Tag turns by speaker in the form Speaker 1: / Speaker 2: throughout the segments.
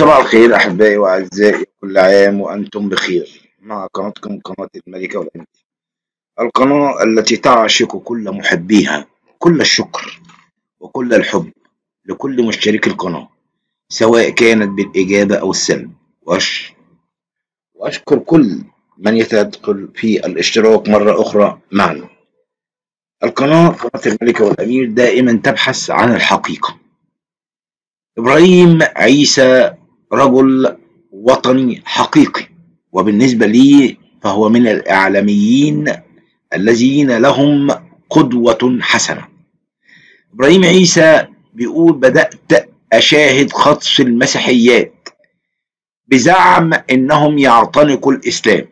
Speaker 1: صباح الخير أحبائي وأعزائي كل عام وأنتم بخير. مع قناتكم قناة الملكة والأمير القناة التي تعشق كل محبيها كل الشكر وكل الحب لكل مشترك القناة سواء كانت بالإجابة أو السلب. وأش... وأشكر كل من يتدخل في الاشتراك مرة أخرى معنا. القناة قناة الملكة والأمير دائما تبحث عن الحقيقة. إبراهيم عيسى رجل وطني حقيقي. وبالنسبة لي فهو من الإعلاميين الذين لهم قدوة حسنة. إبراهيم عيسى بيقول بدأت أشاهد خطف المسيحيات بزعم إنهم يعتنقوا الإسلام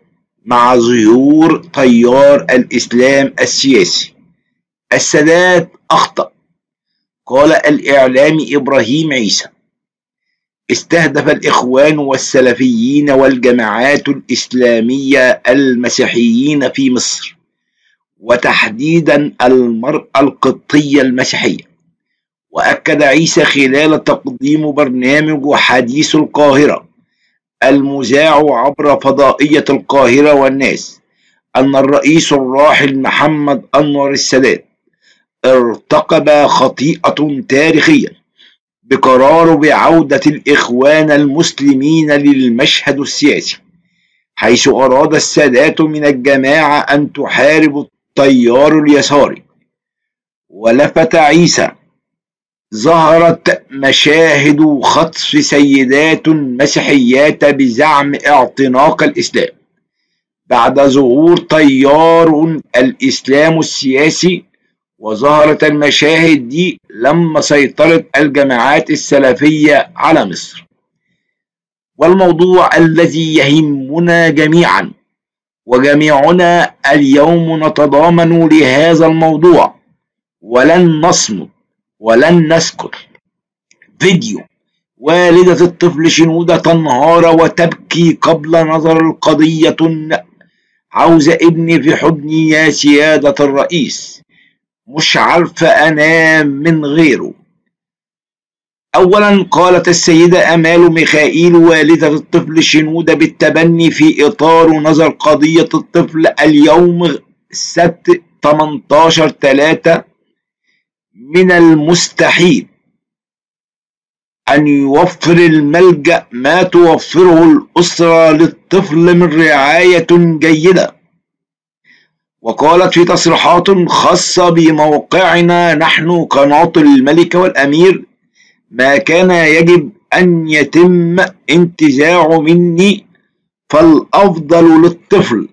Speaker 1: مع ظهور تيار الإسلام السياسي. السادات أخطأ. قال الإعلامي إبراهيم عيسى استهدف الإخوان والسلفيين والجماعات الإسلامية المسيحيين في مصر وتحديدا المرأة القبطية المسيحية. وأكد عيسى خلال تقديم برنامج حديث القاهرة المذاع عبر فضائية القاهرة والناس أن الرئيس الراحل محمد أنور السادات ارتكب خطيئة تاريخية بقراره بعودة الإخوان المسلمين للمشهد السياسي حيث أراد السادات من الجماعة أن تحارب التيار اليساري. ولفت عيسى ظهرت مشاهد خطف سيدات مسيحيات بزعم اعتناق الإسلام. بعد ظهور تيار الإسلام السياسي وظهرت المشاهد دي لما سيطرت الجماعات السلفية على مصر. والموضوع الذي يهمنا جميعا وجميعنا اليوم نتضامن لهذا الموضوع. ولن نصمت ولن نسكت. فيديو والدة الطفل شنودة تنهار وتبكي قبل نظر القضية عاوز ابني في حضني يا سيادة الرئيس. مش عارفة أنام من غيره. أولا قالت السيدة أمال ميخائيل والدة الطفل شنودة بالتبني في إطار نظر قضية الطفل اليوم السبت 18 3 من المستحيل أن يوفر الملجأ ما توفره الأسرة للطفل من رعاية جيدة. وقالت في تصريحات خاصة بموقعنا نحن قناة الملكة والأمير ما كان يجب أن يتم انتزاعه مني فالأفضل للطفل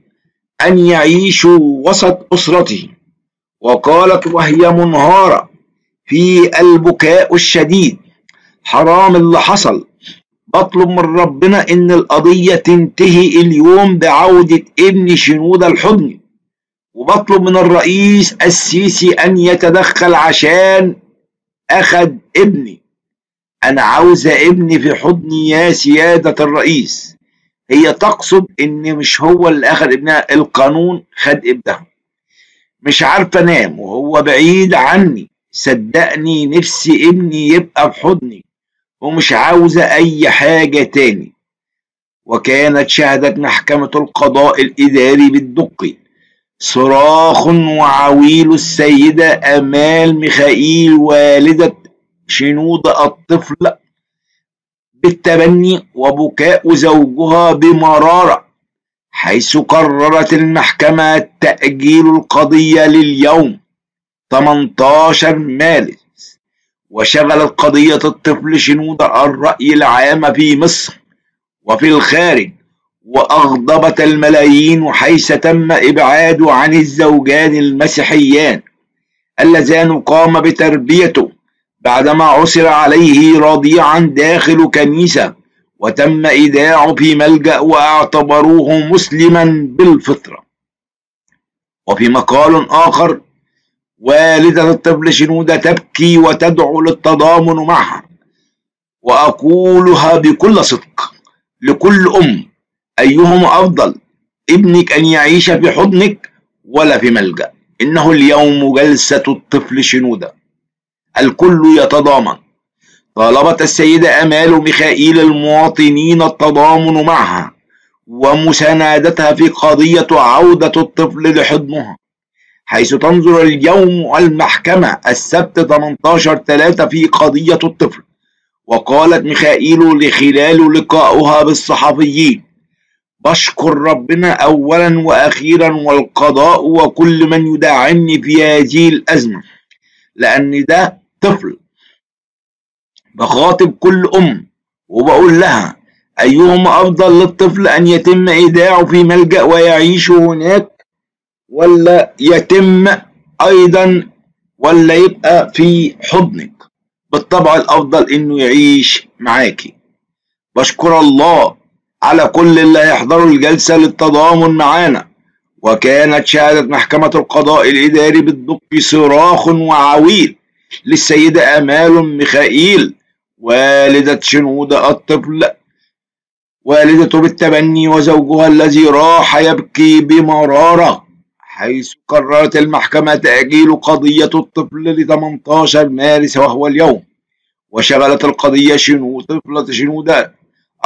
Speaker 1: أن يعيش وسط أسرته وقالت وهي منهارة في البكاء الشديد حرام اللي حصل بطلب من ربنا إن القضية تنتهي اليوم بعودة ابن شنودة الحضن. وبطلب من الرئيس السيسي أن يتدخل عشان أخد ابني. أنا عاوزة ابني في حضني يا سيادة الرئيس. هي تقصد إن مش هو اللي أخد ابنها القانون خد ابنها. مش عارفة أنام وهو بعيد عني. صدقني نفسي ابني يبقى في حضني ومش عاوزة أي حاجة تاني. وكانت شهدت محكمة القضاء الإداري بالدقي. صراخ وعويل السيدة أمال ميخائيل والدة شنودة الطفل بالتبني وبكاء زوجها بمرارة حيث قررت المحكمة تأجيل القضية لليوم 18 مارس وشغلت قضية الطفل شنودة الرأي العام في مصر وفي الخارج. وأغضبت الملايين حيث تم إبعاده عن الزوجان المسيحيان اللذان قام بتربيته بعدما عثر عليه رضيعا داخل كنيسة وتم إيداعه في ملجأ وأعتبروه مسلما بالفطرة. وفي مقال آخر والدة الطفل شنودة تبكي وتدعو للتضامن معها وأقولها بكل صدق لكل أم أيهما أفضل؟ ابنك أن يعيش في حضنك ولا في ملجأ. إنه اليوم جلسة الطفل شنودة. الكل يتضامن. طالبت السيدة أمال ميخائيل المواطنين التضامن معها ومساندتها في قضية عودة الطفل لحضنها حيث تنظر اليوم المحكمة السبت 18 3 في قضية الطفل وقالت ميخائيل لخلال لقائها بالصحفيين بشكر ربنا أولا وأخيرا والقضاء وكل من يدعمني في هذه الأزمة لأن ده طفل بخاطب كل أم وبقول لها أيهما أفضل للطفل أن يتم إيداعه في ملجأ ويعيش هناك ولا يتم أيضا ولا يبقى في حضنك؟ بالطبع الأفضل إنه يعيش معاكي بشكر الله على كل اللي هيحضروا الجلسة للتضامن معانا. وكانت شهادة محكمة القضاء الإداري بالدق صراخ وعويل للسيدة آمال ميخائيل والدة شنودة الطفل والدته بالتبني وزوجها الذي راح يبكي بمرارة حيث قررت المحكمة تأجيل قضية الطفل ل 18 مارس وهو اليوم. وشغلت القضية شنو؟ طفلة شنودة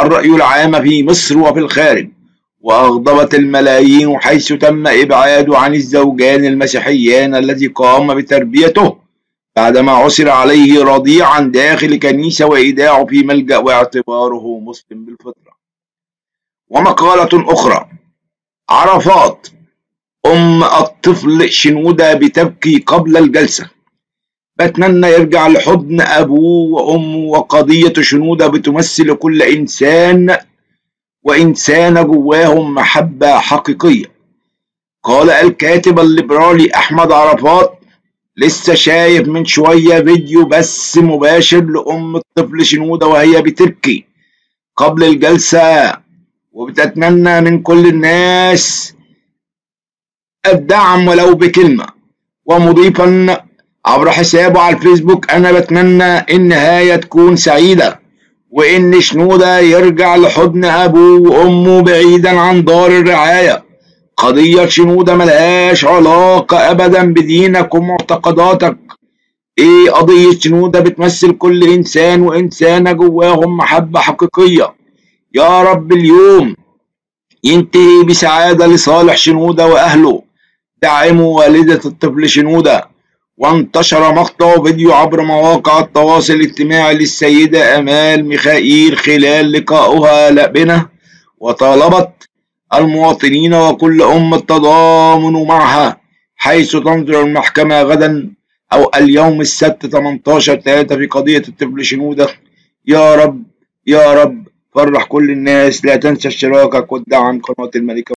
Speaker 1: الرأي العام في مصر وفي الخارج وأغضبت الملايين حيث تم إبعاده عن الزوجان المسيحيان الذي قام بتربيته بعدما عثر عليه رضيعا داخل كنيسة وإيداعه في ملجأ واعتباره مسلم بالفطرة. ومقالة أخرى عرفات أم الطفل شنودة بتبكي قبل الجلسة. بتمنى يرجع لحضن أبوه وأمه وقضية شنودة بتمثل كل إنسان وإنسانة جواهم محبة حقيقية. قال الكاتب الليبرالي أحمد عرفات لسه شايف من شوية فيديو بس مباشر لأم الطفل شنودة وهي بتبكي قبل الجلسة وبتتمنى من كل الناس الدعم ولو بكلمة. ومضيفا عبر حسابه على الفيسبوك أنا بتمنى النهاية تكون سعيدة وإن شنودة يرجع لحضن أبوه وأمه بعيدا عن دار الرعاية. قضية شنودة ملهاش علاقة أبدا بدينك ومعتقداتك. إيه قضية شنودة بتمثل كل إنسان وإنسانة جواهم محبة حقيقية؟ يا رب اليوم ينتهي بسعادة لصالح شنودة وأهله. دعموا والدة الطفل شنودة. وانتشر مقطع فيديو عبر مواقع التواصل الاجتماعي للسيدة أمال ميخائيل خلال لقائها بنا وطالبت المواطنين وكل أم التضامن معها حيث تنظر المحكمة غدا أو اليوم السبت 18 3 في قضية الطفل شنودة. يا رب يا رب فرح كل الناس لا تنسى اشتراكك والدعم قناة الملكة